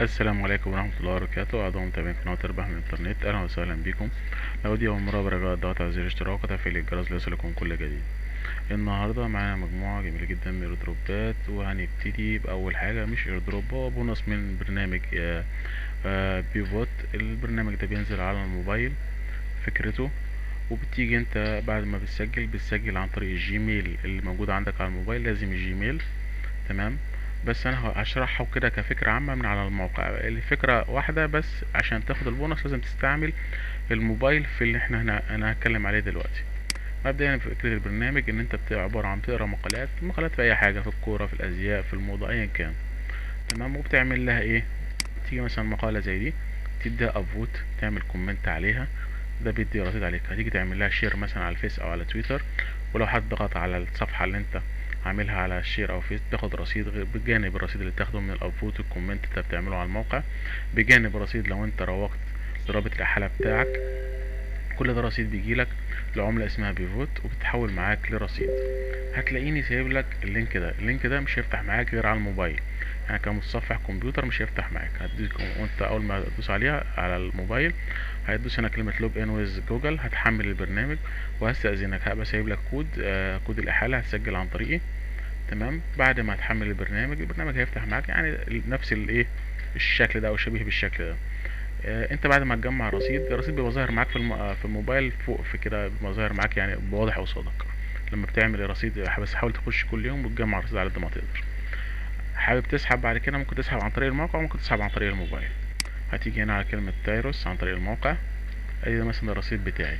السلام عليكم ورحمة الله وبركاته. أعضاء متابعين قناة أرباح من الإنترنت أهلا وسهلا بكم. لو دي أول مرة برجاء الضغط على زر الاشتراك وتفعيل الجرس ليصلكم كل جديد. النهاردة معانا مجموعة جميلة جدا من ال airdropات وهنبتدي بأول حاجة مش airdrop هو بونص من برنامج آه، آه، بيفوت. البرنامج ده بينزل على الموبايل فكرته. وبتيجي أنت بعد ما بتسجل بتسجل عن طريق ال Gmail اللي موجود عندك على الموبايل لازم ال Gmail. تمام؟ بس أنا هشرحه كده كفكرة عامة من على الموقع. الفكرة واحدة بس عشان تاخد البونص لازم تستعمل الموبايل في اللي إحنا هنا أنا هتكلم عليه دلوقتي. مبدئيا فكرة البرنامج إن أنت عبارة عن تقرا مقالات مقالات في أي حاجة في الكورة في الأزياء في الموضة ايا كان. تمام؟ وبتعمل لها إيه؟ تيجي مثلا مقالة زي دي تديها upvote تعمل comment عليها. ده بيدي رصيد عليك. هتيجي تعمل لها share مثلا على الفيس أو على تويتر. ولو حد ضغط على الصفحة اللي أنت عاملها على ال share أو فيس تاخد رصيد بجانب الرصيد اللي تاخده من ال upvote وال comment انت بتعمله على الموقع بجانب رصيد لو انت روجت لرابط الأحالة بتاعك كل ده رصيد بيجيلك لعملة اسمها بيفوت وبتتحول معاك لرصيد. هتلاقيني سايب لك ال link ده ال link ده مش هيفتح معاك غير على الموبايل. يعني كمتصفح كمبيوتر مش هيفتح معاك. هتديك وانت أول ما تدوس عليها على الموبايل هتدوس هنا كلمة login with Google هتحمل البرنامج وهستأذنك. هبقى سايب لك كود آه كود الإحالة هتسجل عن طريقي. تمام؟ بعد ما هتحمل البرنامج البرنامج هيفتح معاك يعني نفس الإيه الشكل ده أو شبيه بالشكل ده. آه أنت بعد ما تجمع الرصيد الرصيد بيبقى ظاهر معاك في الم... في الموبايل فوق في كده بيبقى ظاهر معاك يعني واضح قصادك. لما بتعمل الرصيد بس حاول تخش كل يوم وتجمع الرصيد على قد ما تقدر. حابب تسحب بعد كده؟ ممكن تسحب عن طريق الموقع وممكن تسحب عن طريق الموبايل. هتيجي هنا على كلمة تايروس عن طريق الموقع. ادي ده مثلا الرصيد بتاعي.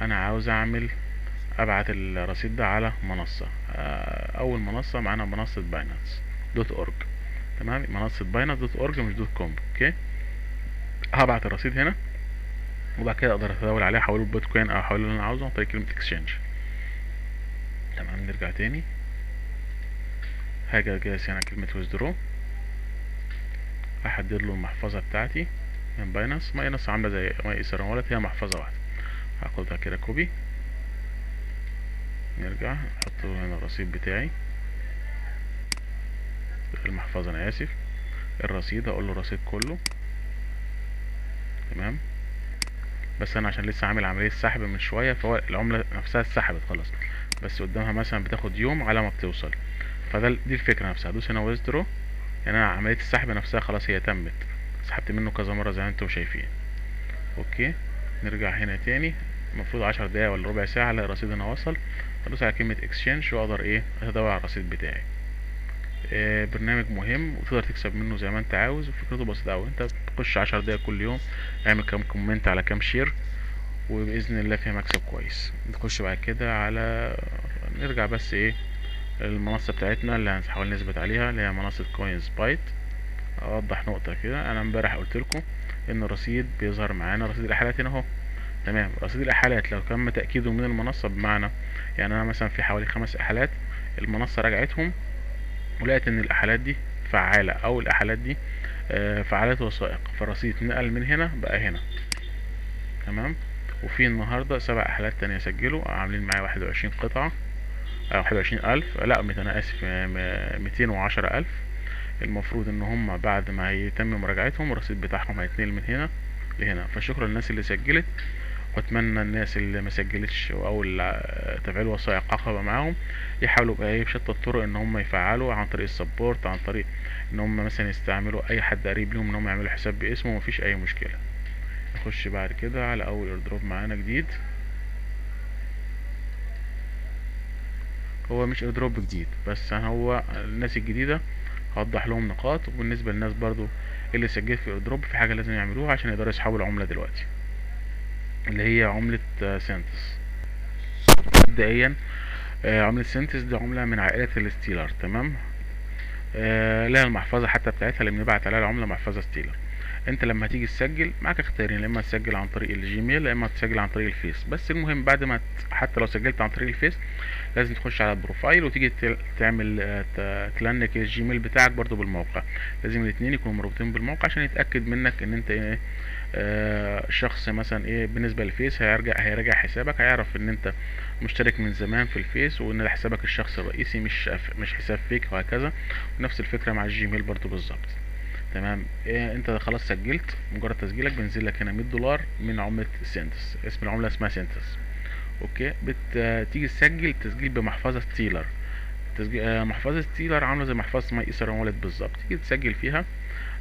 أنا عاوز أعمل أبعت الرصيد ده على منصة. أول منصة معانا منصة Binance dot org. تمام؟ منصة Binance dot org مش dot com. Okay؟ هبعت الرصيد هنا وبعد كده أقدر أتداول عليه احوله لبيتكوين أو احوله اللي أنا عاوزه عن طريق كلمة exchange تمام؟ نرجع تاني. هاجي اجهز هنا كلمة withdraw احدد له المحفظة بتاعتي من Binance Binance عاملة زي MyEther هي محفظة واحدة. هاخدها كده copy نرجع نحط هنا الرصيد بتاعي. المحفظة أنا آسف. الرصيد هقول له الرصيد كله. تمام. بس أنا عشان لسه عامل عملية سحب من شوية فهو العملة نفسها اتسحبت خلاص. بس قدامها مثلا بتاخد يوم على ما بتوصل. فده دي الفكرة نفسها. هدوس هنا withdraw يعني أنا عملية السحب نفسها خلاص هي تمت. سحبت منه كذا مرة زي ما أنتم شايفين. Okay؟ نرجع هنا تاني. المفروض عشر دقايق ولا ربع ساعة الاقي الرصيد هنا وصل. ادوس على كلمة exchange وأقدر إيه؟ أتداول على الرصيد بتاعي. آه برنامج مهم وتقدر تكسب منه زي ما انت عاوز. وفكرته بسيطة أوي. انت تخش عشر دقايق كل يوم اعمل كام comment على كام share وبإذن الله فيها مكسب كويس. نخش بعد كده على نرجع بس إيه؟ المنصة بتاعتنا اللي هنحاول نثبت عليها اللي هي منصة Coinsbit أوضح نقطة كده. أنا امبارح قلت لكم إن الرصيد بيظهر معانا. رصيد الإحالات هنا أهو. تمام. رصيد الإحالات لو تم تأكيده من المنصة بمعنى يعني أنا مثلا في حوالي خمس إحالات المنصة راجعتهم ولقيت إن الإحالات دي فعالة أو الإحالات دي آه فعالات وثائق. فالرصيد اتنقل من هنا بقى هنا. تمام. وفي النهاردة سبع إحالات تانية سجلوا عاملين معايا واحد وعشرين قطعة. وعشرين ألف. لا أنا آسف ميتين وعشرة ألف. المفروض إن هم بعد ما هيتم مراجعتهم الرصيد بتاعهم هيتنقل من هنا لهنا. فشكرا للناس اللي سجلت وأتمنى الناس اللي ما سجلتش أو تفعيل وثائق عقبة معاهم يحاولوا بقى إيه بشتى الطرق إن هم يفعلوا عن طريق السبورت عن طريق إن هم مثلا يستعملوا أي حد قريب لهم إن هم يعملوا حساب باسمه ومفيش أي مشكلة. نخش بعد كده على أول airdrop معانا جديد. هو مش airdrop جديد بس هو الناس الجديدة هوضح لهم نقاط وبالنسبة للناس برضو اللي سجلت في airdrop في حاجة لازم يعملوها عشان يقدروا يسحبوا العملة دلوقتي. اللي هي عملة Centus. مبدئيا عملة Centus دي عملة من عائلة ال Stellar تمام؟ آه لها المحفظة حتى بتاعتها اللي بنبعت عليها العملة محفظة Stellar. انت لما تيجي تسجل معاك اختيارين يا إما تسجل عن طريق ال Gmail يا إما تسجل عن طريق الفيس. بس المهم بعد ما حتى لو سجلت عن طريق الفيس لازم تخش على ال profile وتيجي تعمل ت link ال Gmail بتاعك برضو بالموقع. لازم الاثنين يكونوا مربوطين بالموقع عشان يتأكد منك إن أنت إيه آه شخص مثلا إيه بالنسبة للفيس هيرجع هيراجع حسابك هيعرف إن أنت مشترك من زمان في الفيس وإن حسابك الشخصي الرئيسي مش مش حساب fake وهكذا. ونفس الفكرة مع ال Gmail برضو بالظبط. تمام. إيه أنت خلاص سجلت مجرد تسجيلك بينزل لك هنا 100 دولار من عملة Centus اسم العملة اسمها Centus okay؟ بتيجي تسجل التسجيل بمحفظة Stellar. تسجيل آه، محفظة Stellar عاملة زي محفظة MyEtherWallet بالظبط. تيجي تسجل فيها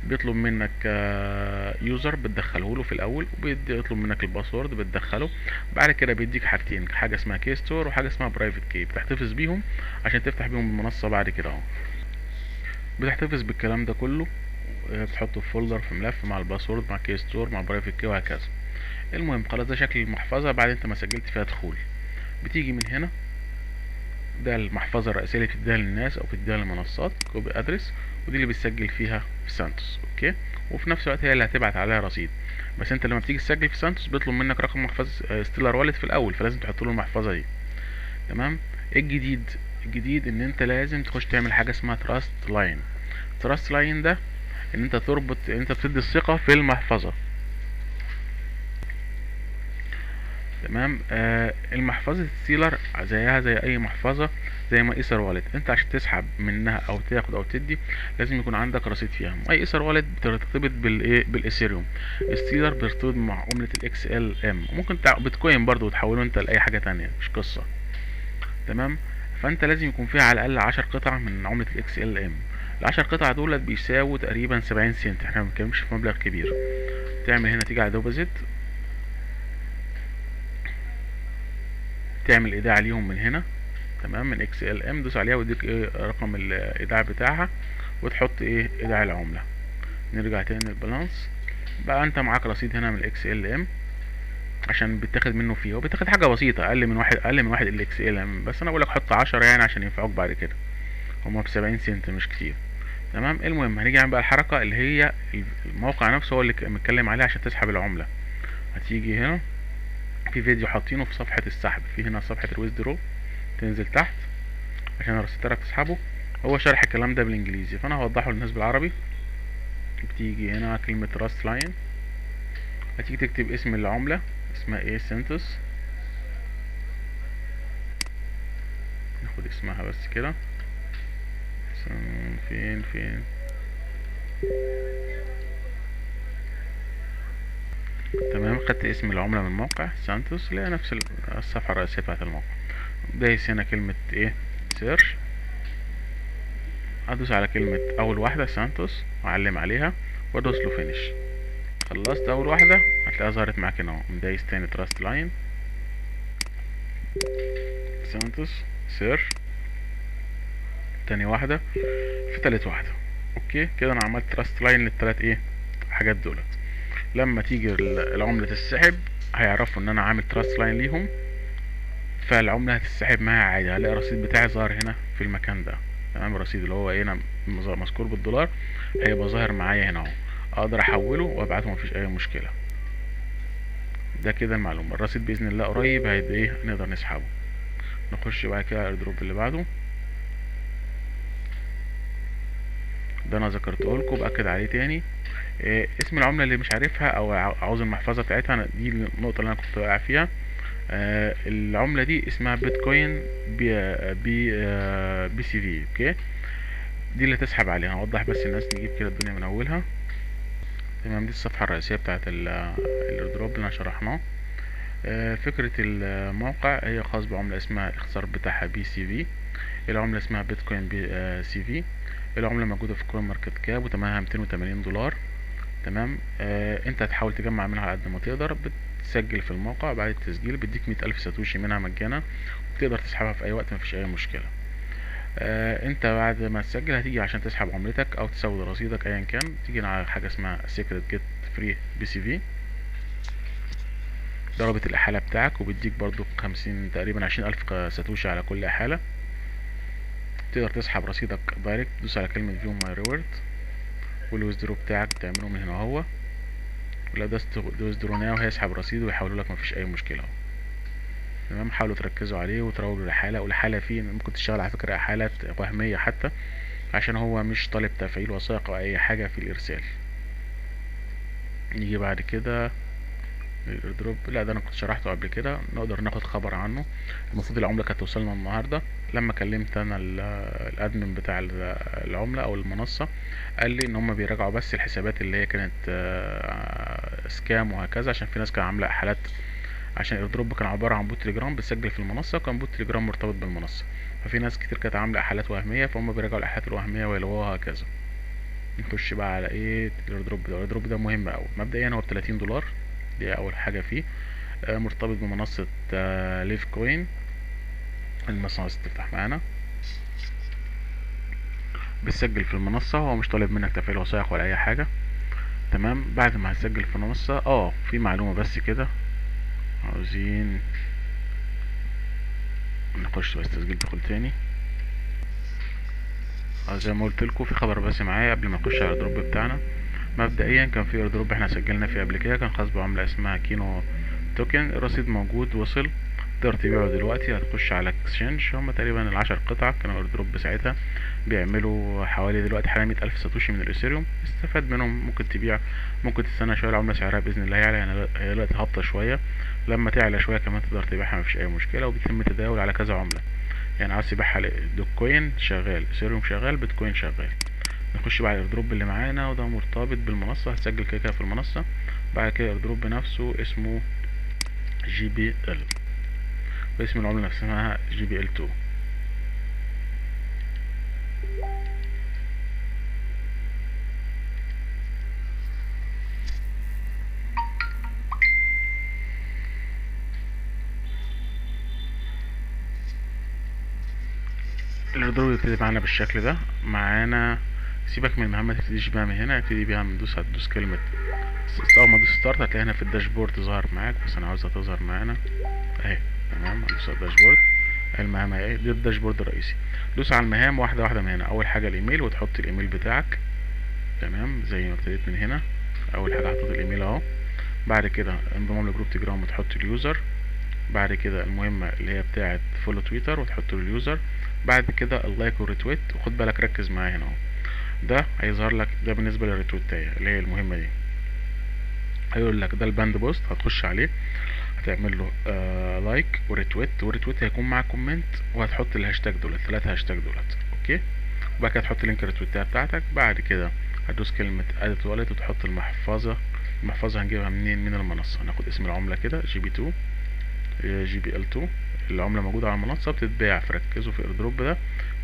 بيطلب منك user بتدخله له في الأول وبيطلب منك ال password بتدخله. بعد كده بيديك حاجتين حاجة اسمها key store وحاجة اسمها private key. بتحتفظ بيهم عشان تفتح بيهم المنصة بعد كده أهو. بتحتفظ بالكلام ده كله. آه، بتحطه في folder في ملف مع ال password مع key store مع private key وهكذا. المهم خلاص ده شكل المحفظة. بعد انت ما سجلت فيها دخول. بتيجي من هنا ده المحفظة الرئيسية اللي بتديها للناس أو بتديها للمنصات copy address ودي اللي بتسجل فيها في Centus okay؟ وفي نفس الوقت هي اللي هتبعت عليها رصيد. بس أنت لما بتيجي تسجل في Centus بيطلب منك رقم محفظة Stellar wallet في الأول فلازم تحط له المحفظة دي. تمام؟ إيه الجديد الجديد إن أنت لازم تخش تعمل حاجة اسمها trust line trust line ده إن أنت تربط أنت بتدي الثقة في المحفظة. تمام؟ آه المحفظة ال Stellar زيها زي أي محفظة زي ما Ether wallet أنت عشان تسحب منها أو تاخد أو تدي لازم يكون عندك رصيد فيها. أي Ether wallet بترتبط بالايه بال Ethereum ال Stellar بيرتبط مع عملة ال XLM. ممكن تع... بيتكوين برضو وتحوله أنت لأي حاجة تانية مش قصة. تمام؟ فأنت لازم يكون فيها على الأقل عشر قطع من عملة ال XLM. العشر قطع دولت بيساووا تقريبا سبعين سنت. إحنا ما بنتكلمش في مبلغ كبير. تعمل هنا تيجي على deposit تعمل إيداع ليهم من هنا. تمام؟ من XLM. دوس عليها ويديك إيه رقم الايداع بتاعها وتحط إيه إيداع العملة. نرجع تاني لل balance. بقى أنت معاك رصيد هنا من ال XLM عشان بتاخد منه فيه. وبتاخد حاجة بسيطة أقل من واحد أقل من واحد ال XLM. بس أنا بقولك حط عشرة يعني عشان ينفعوك بعد كده. هما بسبعين سنت مش كتير. تمام؟ المهم هنيجي نعمل بقى الحركة اللي هي الموقع نفسه هو اللي متكلم عليه عشان تسحب العملة. هتيجي هنا في فيديو حاطينه في صفحة السحب. في هنا صفحة ال withdraw تنزل تحت عشان الرصيد تعرف تسحبه. هو شرح الكلام ده بالإنجليزي. فأنا هوضحه للناس بالعربي. بتيجي هنا كلمة trust line هتيجي تكتب اسم العملة اسمها إيه؟ Centus ناخد اسمها بس كده. فين فين تمام خدت اسم العملة من موقع Centus هي نفس الصفحة الرئيسية بتاعت الموقع. دايس هنا كلمة إيه؟ search هدوس على كلمة أول واحدة Centus وأعلم عليها وأدوس له finish خلصت أول واحدة هتلاقيها ظهرت معاك هنا أهو. دايس تاني trust line Centus search تاني واحدة في تالت واحدة. okay؟ كده أنا عملت trust line للتلات إيه؟ حاجات دولت. لما تيجي العملة تتسحب هيعرفوا إن أنا عامل trust line ليهم. فالعملة هتتسحب معايا عادي. هلاقي الرصيد بتاعي ظاهر هنا في المكان ده. تمام؟ الرصيد اللي هو هنا مذكور بالدولار. هيبقى ظاهر معايا هنا أهو. أقدر أحوله وأبعته مفيش أي مشكلة. ده كده المعلومة. الرصيد بإذن الله قريب هيبقى إيه؟ نقدر نسحبه. نخش بقى كده على الدروب اللي بعده. ده أنا ذكرته لكم بأكد عليه تاني. إيه اسم العملة اللي مش عارفها أو عاوز المحفظة بتاعتها دي النقطة اللي أنا كنت واقع فيها. آه العملة دي اسمها بيتكوين BB آه BCV okay؟ دي اللي تسحب عليها. هوضح بس الناس نجيب كده الدنيا من أولها. تمام دي الصفحة الرئيسية بتاعت ال airdrop اللي أنا شرحناه. آه فكرة الموقع هي خاص بعملة اسمها الاختصار بتاعها BCV. العملة اسمها بيتكوين BCV. العملة موجودة في CoinMarketCap وتمنها 280 دولار. تمام؟ آه انت هتحاول تجمع منها على قد ما تقدر بتسجل في الموقع بعد التسجيل بيديك مية ألف ساتوشي منها مجانا وتقدر تسحبها في أي وقت مفيش أي مشكلة. آه انت بعد ما تسجل هتيجي عشان تسحب عملتك أو تزود رصيدك أيا كان تيجي على حاجة اسمها section get free BCV ده رابط الإحالة بتاعك وبيديك برضو خمسين تقريبا عشرين ألف ساتوشي على كل إحالة. تقدر تسحب رصيدك direct تدوس على كلمة view my reward والويزدرو بتاعك بتعمله من هنا اهو ولا دوز ناو هيسحب رصيد ويحولوا لك مفيش أي مشكلة تمام؟ حاولوا تركزوا عليه وتراولوا الحالة والحالة فيه ممكن تشتغل على فكرة حالات وهمية حتى عشان هو مش طالب تفعيل وثائق أو أي حاجة في الإرسال. نيجي بعد كده الايردروب لا ده أنا كنت شرحته قبل كده. نقدر ناخد خبر عنه. المفروض العملة كانت توصلنا النهاردة. لما كلمت أنا ال- ال admin بتاع ال- العملة أو المنصة قال لي إن هم بيراجعوا بس الحسابات اللي هي كانت آه، scam وهكذا عشان في ناس كانت عاملة إحالات عشان ال airdrop كان عبارة عن bot Telegram بتسجل في المنصة وكان bot Telegram مرتبط بالمنصة. ففي ناس كتير كانت عاملة إحالات وهمية فهم بيراجعوا الإحالات الوهمية ويلغوها هكذا نخش بقى على إيه؟ ال airdrop ده. ال airdrop ده مهم أوي. مبدئيا هو ب 30 دولار. دي أول حاجة فيه. آه، مرتبط بمنصة آه، Livecoin. المنصة عايز تفتح معانا. بتسجل في المنصة هو مش طالب منك تفعيل وثائق ولا أي حاجة. تمام؟ بعد ما هتسجل في المنصة آه في معلومة بس كده. عاوزين نخش بس تسجيل دخول تاني. آه زي ما قلت لكم في خبر بس معايا قبل ما نخش على ال drop بتاعنا. مبدئيا كان في airdrop إحنا سجلنا فيه قبل كده كان خاص بعملة اسمها كينو token. الرصيد موجود وصل. تقدر تبيعه دلوقتي هتخش على exchange هما تقريبا العشر قطع كانوا airdrop ساعتها بيعملوا حوالي دلوقتي حوالي مية ألف ساتوشي من الاثيريوم استفاد منهم ممكن تبيع ممكن تستنى شوية العملة سعرها بإذن الله يعلى يعني هي دلوقتي هابطة شوية. لما تعلى شوية كمان تقدر تبيعها مفيش أي مشكلة. وبيتم التداول على كذا عملة. يعني عاوز تبيعها دوجكوين شغال. اثيريوم شغال بيتكوين شغال. نخش بقى على ال airdrop اللي معانا وده مرتبط بالمنصة هتسجل كده كده في المنصة. بعد كده ال airdrop نفسه اسمه GPL. واسم العملة نفسها GPL 2 ال airdrop يبتدي معانا بالشكل ده. معانا سيبك من المهمة تبتديش بيها من هنا ابتدي بيها من دوس هتدوس كلمة. أول ما تدوس start هتلاقي هنا في ال dashboard ظهر معاك بس أنا عاوزها تظهر معانا. أهي تمام؟ هندوس على ال dashboard. المهام أهي دي ال dashboard الرئيسي. دوس على المهام واحدة واحدة من هنا. أول حاجة الإيميل وتحط الإيميل بتاعك. تمام؟ زي ما ابتديت من هنا. أول حاجة حطيت الإيميل أهو. بعد كده انضمام ل group تليجرام وتحط ال user. بعد كده المهمة اللي هي بتاعة follow تويتر وتحط ال user. بعد كده ال like وال retweet. وخد بالك ركز معايا هنا أهو. ده هيظهر لك ده بالنسبة للريتويتاية اللي هي المهمة دي. هيقول لك ده ال pinned post هتخش عليه هتعمل له آه like و retweet و retweet هيكون معاه comment وهتحط الهاشتاج دول الثلاثة هاشتاج دولت okay؟ وبعد كده تحط link الريتويتاية بتاعتك بعد كده هتدوس كلمة add wallet وتحط المحفظة المحفظة هنجيبها منين؟ من المنصة. هناخد اسم العملة كده GP 2 GPL 2 العملة موجودة على المنصة بتتباع فركزوا في ال airdrop ده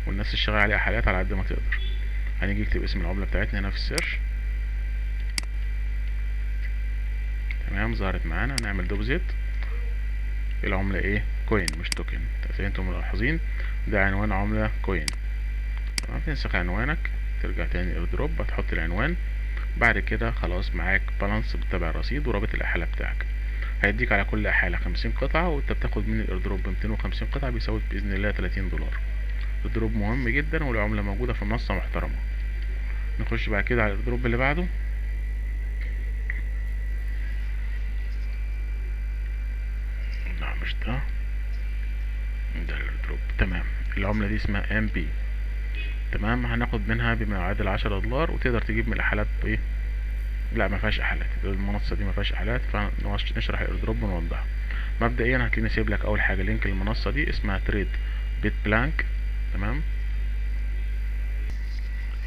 والناس اللي شغالة على إحالات على قد ما تقدر. هنيجي نكتب اسم العملة بتاعتنا هنا في ال search تمام ظهرت معانا. نعمل deposit العملة إيه؟ coin مش token زي أنتم ملاحظين؟ ده عنوان عملة coin تمام تنسخ عنوانك ترجع تاني airdrop هتحط العنوان. بعد كده خلاص معاك balance بتتابع الرصيد ورابط الإحالة بتاعك. هيديك على كل إحالة خمسين قطعة وأنت بتاخد من ال airdrop بمتين وخمسين قطعة بيساوي بإذن الله تلاتين دولار. ال airdrop مهم جدا والعملة موجودة في منصة محترمة. نخش بعد كده على ال airdrop اللي بعده. لا مش ده. ده ال airdrop تمام. العملة دي اسمها MB تمام. هناخد منها بما يعادل عشرة دولار وتقدر تجيب من الاحالات بايه لا ما فيهاش احالات المنصة دي ما فيهاش احالات فنشرح ال airdrop ونوضحها. مبدئيا هتلاقيني سايب لك أول حاجة link المنصة دي اسمها تريد بيت بلانك تمام.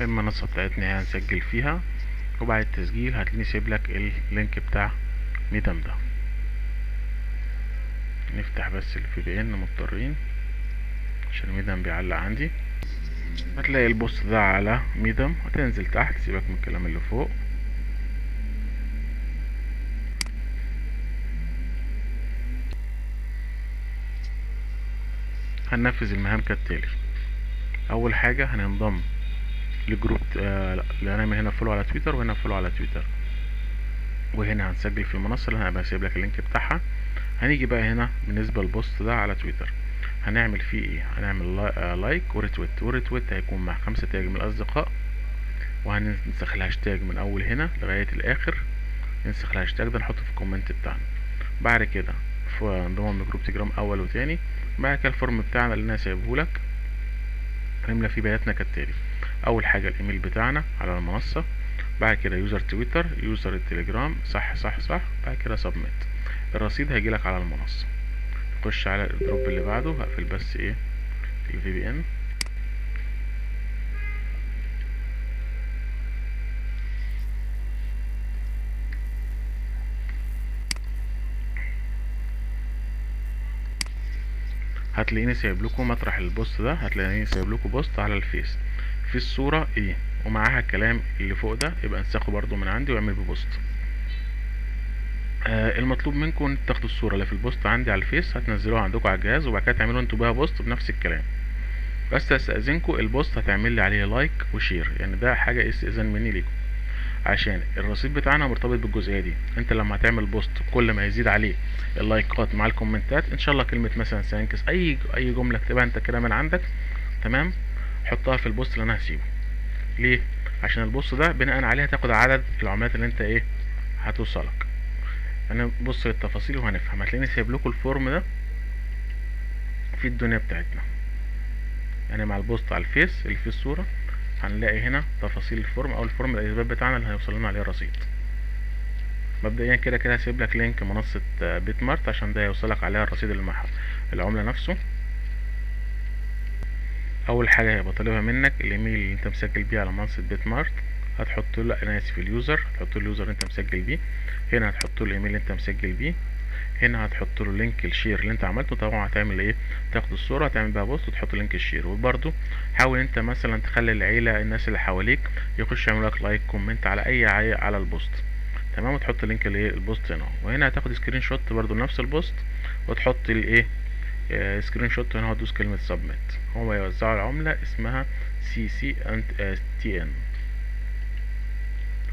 المنصة بتاعتنا هنسجل فيها وبعد التسجيل هتلاقيني سايب لك ال link بتاع Medium ده. نفتح بس ال VPN مضطرين عشان Medium بيعلق عندي. هتلاقي ال post ده على Medium هتنزل تحت سيبك من الكلام اللي فوق. هننفذ المهام كالتالي. أول حاجة هننضم ل group آه لا هنعمل هنا follow على تويتر وهنا follow على تويتر وهنا هنسجل في المنصة اللي أنا هبقى سايب لك ال link بتاعها. هنيجي بقى هنا بالنسبة لل post ده على تويتر هنعمل فيه إيه؟ هنعمل لا... آه like و retweet. و retweet هيكون مع خمسة tag من الأصدقاء. وهننسخ الهاشتاج من أول هنا لغاية الآخر. ننسخ الهاشتاج ده نحطه في ال comment بتاعنا. بعد كده في انضمام ل group تليجرام أول وتاني. بعد كده ال form بتاعنا اللي أنا سايبه لك هنملى فيه بياناتنا كالتالي. أول حاجة الإيميل بتاعنا على المنصة بعد كده user تويتر user التليجرام صح صح صح بعد كده submit. الرصيد هيجيلك على المنصة. تخش على ال airdrop اللي بعده هقفل بس إيه ال VPN هتلاقيني سايب لكم مطرح ال post ده هتلاقيني سايب لكم post على الفيس. في الصورة إيه؟ ومعاها الكلام اللي فوق ده يبقى انسخه برضو من عندي واعمل بيه post آه المطلوب منكم تاخدوا الصورة اللي في ال post عندي على الفيس هتنزلوها عندكم على الجهاز وبعد كده تعملوا أنتوا بيها post بنفس الكلام. بس استأذنكم ال post هتعمل لي عليه like و share يعني ده حاجة استئذان مني ليكم. عشان الرصيد بتاعنا مرتبط بالجزئية دي. انت لما هتعمل post كل ما يزيد عليه اللايكات مع الكومنتات إن شاء الله كلمة مثلا thanks اي أي جملة اكتبها انت كده من عندك تمام؟ حطها في ال post اللي أنا هسيبه. ليه؟ عشان ال post ده بناء عليه هتاخد عدد العملات اللي انت إيه هتوصلك. أنا بص للتفاصيل وهنفهم. هتلاقيني سايب لكم ال form ده في الدنيا بتاعتنا. يعني مع ال post على الفيس اللي فيه الصورة هنلاقي هنا تفاصيل ال form. أو ال form الاثبات بتاعنا اللي هيوصل لنا عليه الرصيد. مبدئيا كده كده هسيب لك link منصة BitMart عشان ده يوصلك عليها الرصيد المح... العملة نفسه. أول حاجة هيبقى طالبها منك الإيميل اللي أنت مسجل بيه على منصة BitMart هتحط له أنا آسف ال user هتحط له ال user اللي أنت مسجل بيه. هنا هتحط له الإيميل اللي أنت مسجل بيه. هنا هتحط له link ال share اللي أنت عملته. طبعا هتعمل إيه؟ تاخد الصورة هتعمل بيها post وتحط link ال share وبرده حاول أنت مثلا تخلي العيلة الناس اللي حواليك يخش يعملوا لك like comment على أي. على ال post. تمام؟ وتحط link الإيه؟ ال post هنا. وهنا هتاخد screenshot برده نفس ال post وتحط الإيه؟ screenshot هنا هتدوس كلمه submit هما يوزعوا العملة اسمها سي سي انت تي ان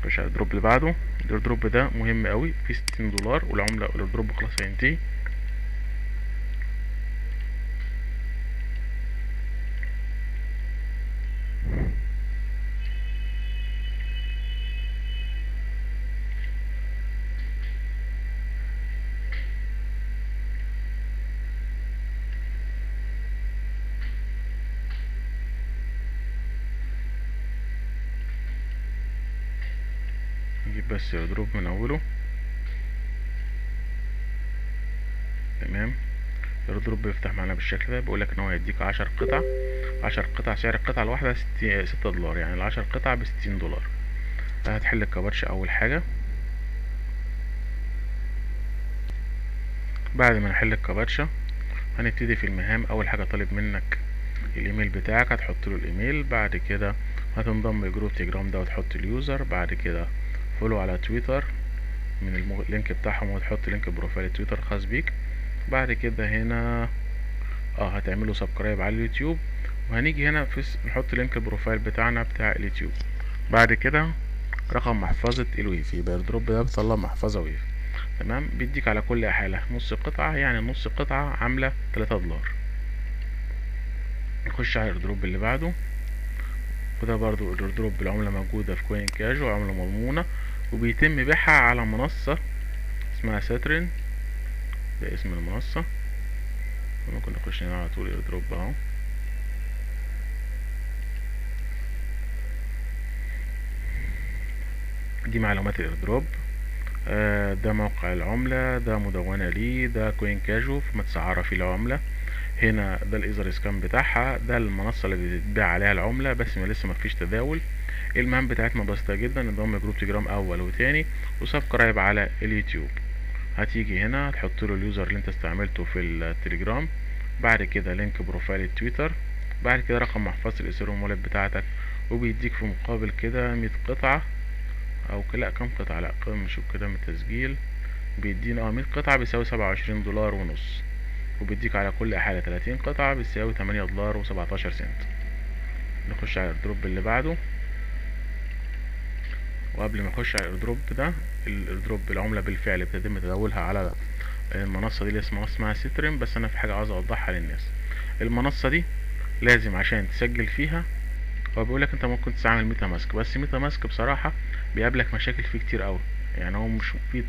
خش على ال drop اللي بعده. ال drop ده مهم قوي فيه ستين دولار والعملة ال drop خلاص هينتهي نجيب بس ال airdrop من أوله. تمام. ال airdrop بيفتح معانا بالشكل ده. بيقولك إن هو هيديك عشر قطع. عشر قطع سعر القطعة الواحدة ستة دولار. يعني العشر قطع بستين دولار. هتحل الكباتشة أول حاجة. بعد ما نحل الكباتشة هنبتدي في المهام. أول حاجة طالب منك الإيميل بتاعك هتحط له الإيميل. بعد كده هتنضم لجروب تيجرام ده وتحط اليوزر. بعد كده فولو على تويتر من اللينك بتاعهم وتحط لينك بروفايل تويتر خاص بيك. بعد كده هنا آه هتعملوا سبسكرايب على اليوتيوب. وهنيجي هنا في نحط لينك البروفايل بتاعنا بتاع اليوتيوب. بعد كده رقم محفظة الويف يبقى الدروب ده بيطلع محفظة ويف تمام؟ بيديك على كل حالة. نص قطعة يعني نص قطعة عاملة تلاتة دولار. نخش على ال drop اللي بعده. وده برضو ال airdrop بالعملة موجودة في CoinGecko عملة مضمونة. وبيتم بيعها على منصة اسمها Saturn ده اسم المنصة. ممكن نخش هنا على طول airdrop اهو. دي معلومات ال airdrop آه ده موقع العملة ده مدونة ليه ده CoinGecko متسعرة فيه العملة هنا ده ال Etherscan بتاعها ده المنصة اللي بتتباع عليها العملة بس ما لسه مفيش تداول. المهام بتاعتنا بسيطة جدا انضم ل group Telegram أول وتاني و subscribe على اليوتيوب. هتيجي هنا تحط له ال user اللي انت استعملته في التليجرام بعد كده link profile ال Twitter بعد كده رقم محفظة الاثيريوم wallet بتاعتك وبيديك في مقابل كده مية قطعة أو لأ كم قطعة؟ لأ نشوف كده من التسجيل. بيدينا آه مية قطعة بيساوي سبعة وعشرين دولار ونص. وبيديك على كل إحالة تلاتين قطعة بتساوي تمانية دولار وسبعتاشر سنت. نخش على ال drop اللي بعده. وقبل ما أخش على ال airdrop ده ال airdrop العملة بالفعل بيتم تداولها على المنصة دي اللي اسمها اسمها Saturn بس أنا في حاجة عاوز أوضحها للناس. المنصة دي لازم عشان تسجل فيها هو بيقولك أنت ممكن تستعمل MetaMask بس MetaMask بصراحة بيقابلك مشاكل فيه كتير أوي. يعني هو مش في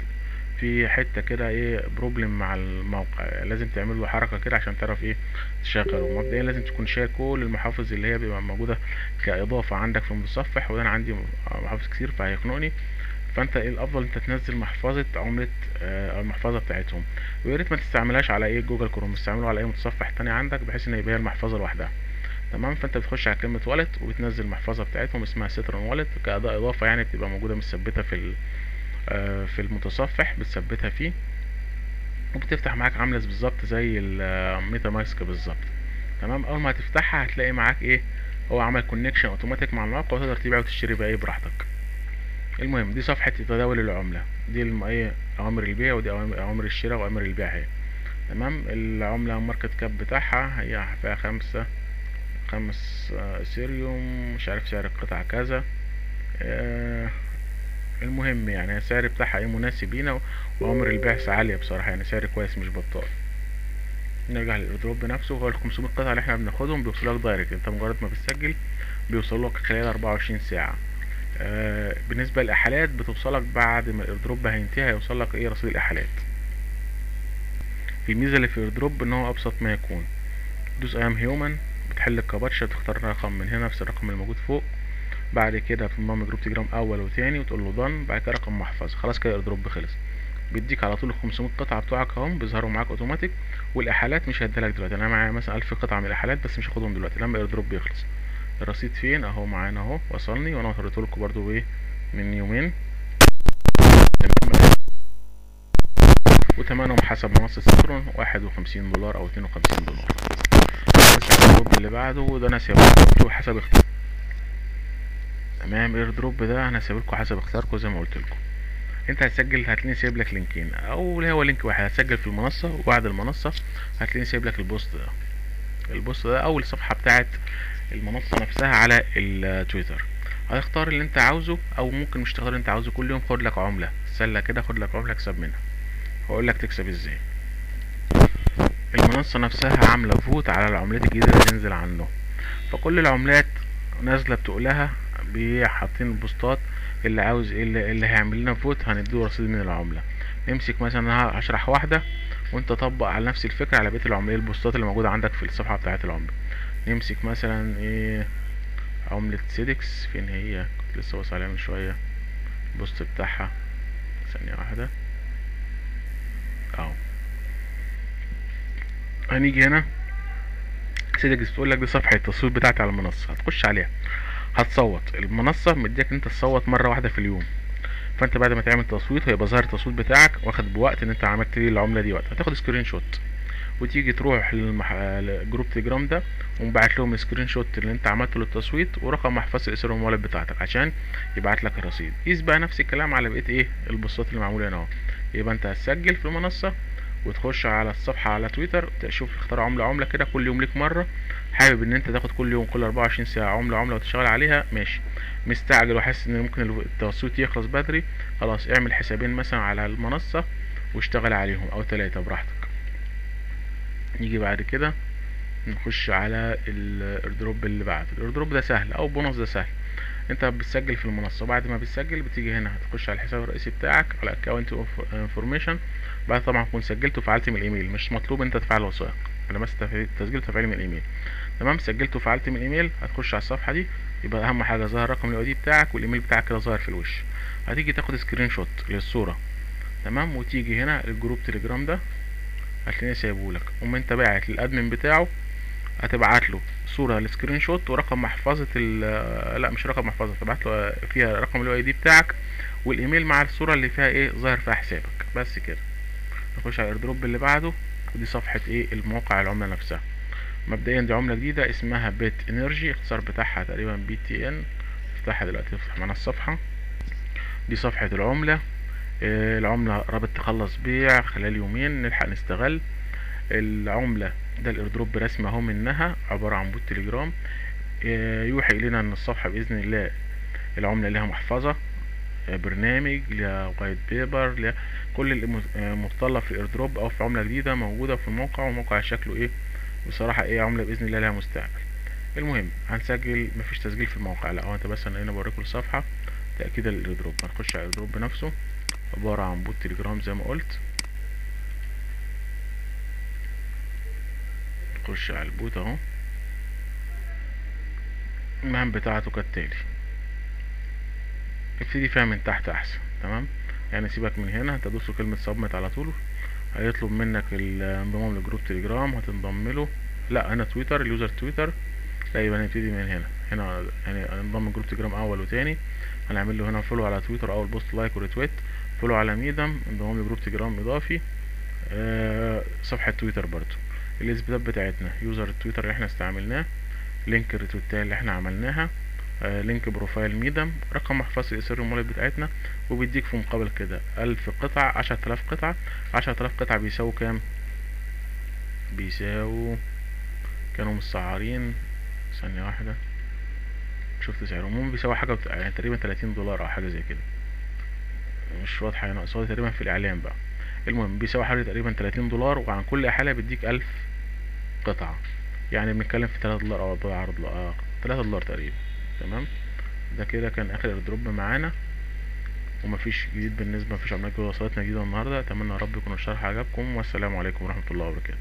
في حتة كده إيه problem مع الموقع. لازم تعمل له حركة كده عشان تعرف إيه تشغله. مبدئيا لازم تكون شايل كل المحافظ اللي هي بيبقى موجودة كإضافة عندك في المتصفح وده أنا عندي محافظ كتير فهيخنقني. فأنت إيه الأفضل؟ أنت تنزل محفظة عملة آه، المحفظة بتاعتهم. ويا ريت ما تستعملهاش على إيه Google Chrome. استعمله على أي متصفح تاني عندك بحيث إن يبقى المحفظة لوحدها. تمام؟ فأنت بتخش على كلمة wallet وبتنزل المحفظة بتاعتهم اسمها Saturn Wallet كأداة إضافة يعني بتبقى موجودة مثبته في ال- في المتصفح بتثبتها فيه وبتفتح معاك عاملة بالظبط زي ال MetaMask بالظبط. تمام؟ أول ما هتفتحها هتلاقي معاك إيه؟ هو عمل connection automatic مع الموقع وتقدر تبيع وتشتري بقى إيه براحتك. المهم دي صفحة تداول العملة. دي إيه؟ أوامر البيع ودي أوامر الشراء وأوامر البيع اهي تمام؟ العملة market cap بتاعها هي فيها خمسة خمس آه، اثيريوم مش عارف سعر القطعة كذا. آه، المهم يعني السعر بتاعها إيه مناسب لينا واوامر البيع عالية بصراحة يعني سعر كويس مش بطال. نرجع لل airdrop نفسه هو ال 500 قطعة اللي إحنا بناخدهم بيوصلوا لك direct أنت مجرد ما بتسجل بيوصلوا لك خلال 24 ساعة. آه بالنسبة للإحالات بتوصلك بعد ما ال airdrop هينتهي هيوصل لك إيه رصيد الإحالات. الميزة اللي في ال airdrop إن هو أبسط ما يكون. دوس I am human بتحل الكابتشا تختار رقم من هنا نفس الرقم اللي موجود فوق. بعد كده بتنضم group Telegram أول وتاني وتقول له done بعد كده رقم محفظ. خلاص كده ال airdrop خلص. بيديك على طول ال 500 قطعة بتوعك اهم بيظهروا معاك اوتوماتيك والإحالات مش هديلك دلوقتي. أنا معايا مثلا 1000 قطعة من الإحالات بس مش هاخدهم دلوقتي. لما ال airdrop بيخلص. الرصيد فين؟ أهو معانا أهو. وصلني وأنا وريته لكم برضو إيه من يومين. وتمنهم حسب منصة Saturn واحد وخمسين دولار أو اتنين وخمسين دولار. ال drop اللي بعده وده أنا سايبهولكوا حسب اختيار تمام airdrop ده أنا سايبلكوا حسب اختياركم زي ما قلت لكم. أنت هتسجل هتلاقيني سايب لك لينكين. أو هو link واحد هتسجل في المنصة وبعد المنصة هتلاقيني سايب لك ال post ده. ال post ده أو الصفحة بتاعت المنصة نفسها على التويتر. هتختار اللي أنت عاوزه أو ممكن مش تختار اللي أنت عاوزه كل يوم خد لك عملة. سلة كده خد لك عملة اكسب منها. هقول لك تكسب إزاي. المنصة نفسها عاملة vote على العملات الجديدة اللي هتنزل عنده فكل العملات نازلة بتقولها حاطين البوستات اللي عاوز إيه اللي, اللي هيعمل لنا vote هنديله رصيد من العملة. نمسك مثلا أنا هشرح واحدة وانت طبق على نفس الفكرة على بقية العملات البوستات اللي موجودة عندك في الصفحة بتاعة العملة. نمسك مثلا إيه عملة سيدكس فين هي كنت لسه بص عليها من شوية. ال post بتاعها ثانية واحدة. اهو. هنيجي هنا. سيدكس تقول لك دي صفحة التصويت بتاعتي على المنصة هتخش عليها. هتصوت. المنصة مديك أنت تصوت مرة واحدة في اليوم. فأنت بعد ما تعمل تصويت هيبقى ظاهر التصويت بتاعك واخد vote إن أنت عملت للعملة دي vote. هتاخد screenshot وتيجي تروح للمح... ل group تليجرام ده وتبعت لهم screenshot اللي أنت عملته للتصويت ورقم محفظة الاثيريوم wallet بتاعتك عشان يبعت لك الرصيد. قيس بقى نفس الكلام على بقية إيه البوستات اللي معمولة هنا أهو. يبقى أنت هتسجل في المنصة وتخش على الصفحة على تويتر تشوف اختار عملة عملة كده كل يوم ليك مرة. حابب إن أنت تاخد كل يوم كل 24 ساعة عملة عملة وتشتغل عليها ماشي. مستعجل وحاسس إن ممكن التصويت يخلص بدري خلاص اعمل حسابين مثلا على المنصة واشتغل عليهم أو ثلاثة براحتك. نيجي بعد كده نخش على ال airdrop اللي بعده. ال airdrop ده سهل أو بونص ده سهل. أنت بتسجل في المنصة. بعد ما بتسجل بتيجي هنا هتخش على الحساب الرئيسي بتاعك على account information بعد طبعا تكون سجلت وفعلت من الإيميل. مش مطلوب أنت تفعل وثائق أنا بس تسجيل تفعيل من الإيميل. تمام؟ سجلت وفعلت من الإيميل هتخش على الصفحة دي يبقى أهم حاجة ظاهر رقم ال ID بتاعك والإيميل بتاعك كده ظاهر في الوش. هتيجي تاخد screenshot للصورة. تمام؟ وتيجي هنا ال group تليجرام ده هتلاقيني سايبهولك وما انت باعت لل admin بتاعه هتبعت له صورة ال screenshot ورقم محفظة لا مش رقم محفظة تبعت له فيها رقم ال ID بتاعك والإيميل مع الصورة اللي فيها إيه؟ ظاهر فيها حسابك. بس كده. نخش على ال airdrop اللي بعده. ودي صفحة إيه؟ الموقع العملة نفسها. مبدئيا دي عملة جديدة اسمها Bit Energy اختصار بتاعها تقريبا BTN. افتحها دلوقتي افتح معانا الصفحة. دي صفحة العملة. العملة قربت تخلص بيع خلال يومين نلحق نستغل. العملة ده ال airdrop رسمي أهو منها عبارة عن bot تليجرام. يوحي إلينا إن الصفحة بإذن الله العملة لها محفظة. برنامج لها white paper لها كل المتطلب في ال airdrop أو في عملة جديدة موجودة في الموقع والموقع شكله إيه؟ بصراحة إيه عملة بإذن الله لها مستقبل. المهم هنسجل مفيش تسجيل في الموقع لا. هو أنت بس أنا هنا بوريكم الصفحة تأكيد ال airdrop هنخش على ال airdrop بنفسه. عبارة عن bot تليجرام زي ما قلت. نخش على ال bot أهو. المهام بتاعته كالتالي. ابتدي فيها من تحت أحسن تمام؟ يعني سيبك من هنا تدوس كلمة submit على طول هيطلب منك الانضمام ل group تليجرام هتنضم له. لا هنا تويتر ال user تويتر. لا يبقى هنبتدي من هنا. هنا يعني انضم group تليجرام أول وتاني. هنعمل له هنا follow على تويتر أول post like و retweet follow على Medium انضمام ل group تليجرام إضافي. آه صفحة تويتر برضو. الاثباتات بتاعتنا user التويتر اللي إحنا استعملناه link الريتويتات اللي إحنا عملناها. link profile Medium رقم محفظة الاثيريوم wallet بتاعتنا وبيديك في مقابل كده ألف قطعة عشرة آلاف قطعة. عشرة آلاف قطعة بيساووا كام؟ بيساووا كانوا مسعرين ثانية واحدة. شفت سعرهم هم بيساوي حاجة يعني تقريبا تلاتين دولار أو حاجة زي كده. مش واضحة هنا أصل هو تقريبا في الإعلان بقى. المهم بيساوي حوالي تقريبا تلاتين دولار وعن كل حالة بيديك ألف قطعة. يعني بنتكلم في تلاتة دولار أو أربعة عرض آه تلاتة دولار تقريبا. تمام؟ ده كده كان آخر ايردروب معانا. ومفيش جديد بالنسبة مفيش عمليات جديدة وصلتنا جديدة النهاردة. أتمنى يا رب يكون الشرح عجبكم. والسلام عليكم ورحمة الله وبركاته.